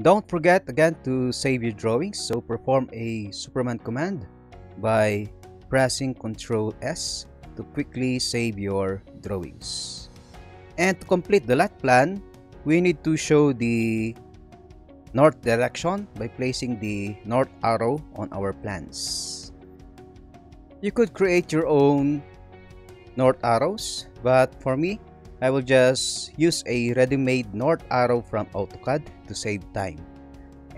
Don't forget again to save your drawings, so perform a Superman command by pressing Ctrl S to quickly save your drawings. And to complete the lot plan, we need to show the north direction by placing the north arrow on our plans. You could create your own north arrows, but for me, I will just use a ready-made north arrow from AutoCAD to save time.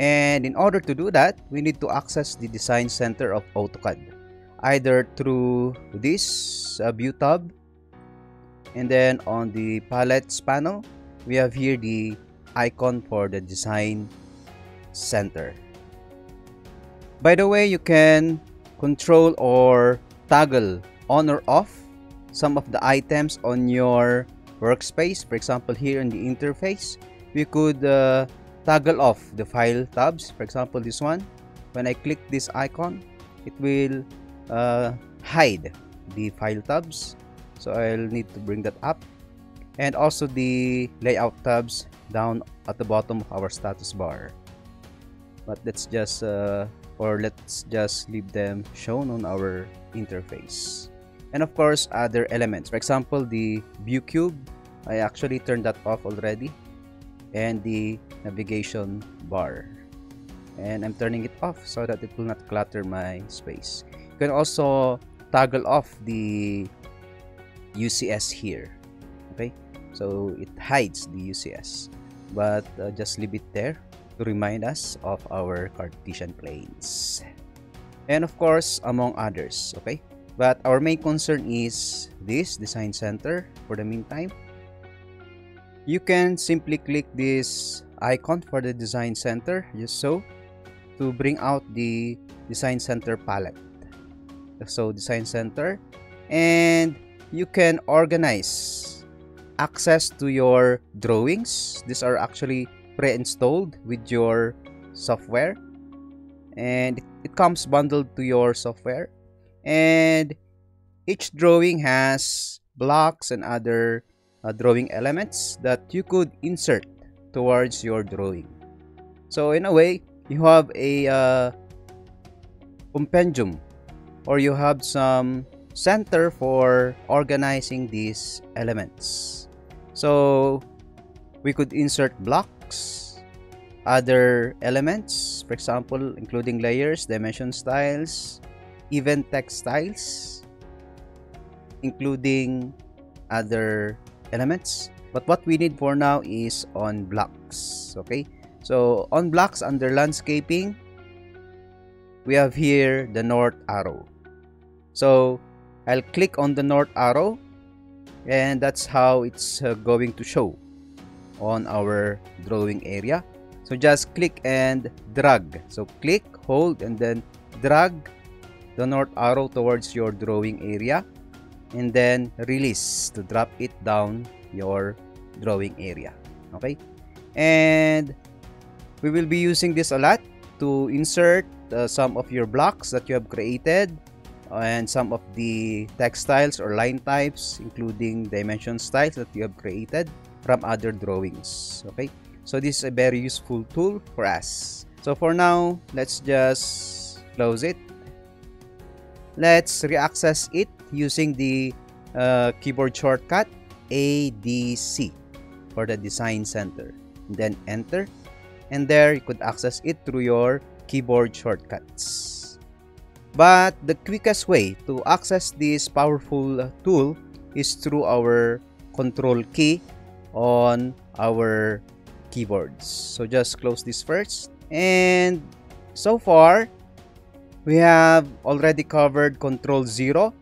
And in order to do that, we need to access the design center of AutoCAD either through this uh, view tab and then on the palettes panel we have here the icon for the design center by the way you can control or toggle on or off some of the items on your workspace. For example here in the interface we could uh, toggle off the file tabs. For example this one. When I click this icon it will uh, hide the file tabs. So I'll need to bring that up. And also the layout tabs down at the bottom of our status bar. But let's just uh, or let's just leave them shown on our interface. And of course other elements. For example the view cube I actually turned that off already. And the navigation bar. And I'm turning it off so that it will not clutter my space. You can also toggle off the UCS here. Okay? So it hides the UCS but uh, just leave it there to remind us of our Cartesian planes. And of course among others. Okay? But our main concern is this design center for the meantime you can simply click this icon for the design center just so to bring out the design center palette. So design center. And you can organize access to your drawings. These are actually pre-installed with your software. And it comes bundled to your software. And each drawing has blocks and other uh, drawing elements that you could insert towards your drawing so in a way you have a uh, compendium or you have some center for organizing these elements. So we could insert blocks, other elements, for example, including layers, dimension styles, even text styles, including other elements. But what we need for now is on blocks. Okay, so on blocks under landscaping, we have here the north arrow. So I'll click on the north arrow and that's how it's uh, going to show on our drawing area. So just click and drag. So click, hold, and then drag the north arrow towards your drawing area and then release to drop it down your drawing area. Okay? And we will be using this a lot to insert uh, some of your blocks that you have created and some of the text styles or line types including dimension styles that you have created from other drawings. Okay? So this is a very useful tool for us. So for now let's just close it. Let's reaccess it using the uh, keyboard shortcut ADC for the design center then enter and there you could access it through your keyboard shortcuts but the quickest way to access this powerful tool is through our control key on our keyboards. So just close this first. And so far, we have already covered control 0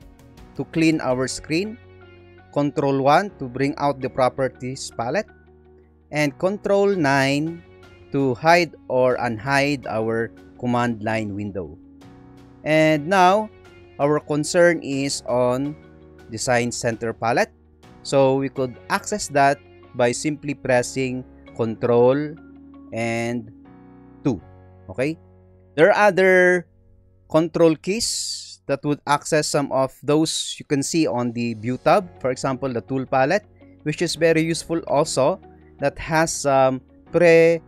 to clean our screen, control 1 to bring out the properties palette, and control 9 to hide or unhide our command line window. And now, our concern is on Design Center palette. So we could access that by simply pressing Control and 2. Okay? There are other control keys that would access some of those you can see on the View tab. For example, the Tool palette, which is very useful also that has um, some pre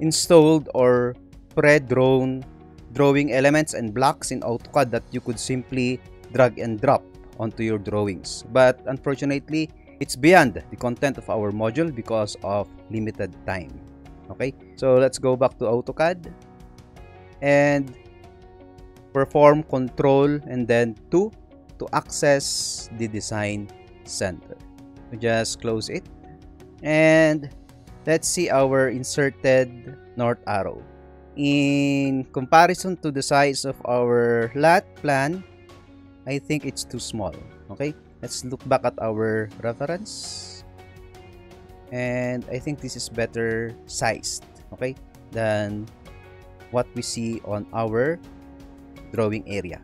installed or pre-drawn drawing elements and blocks in AutoCAD that you could simply drag and drop onto your drawings. But unfortunately, it's beyond the content of our module because of limited time. Okay, so let's go back to AutoCAD and perform control and then 2 to access the design center. We just close it and let's see our inserted north arrow. In comparison to the size of our lot plan, I think it's too small. Okay, let's look back at our reference. And I think this is better sized, okay, than what we see on our drawing area.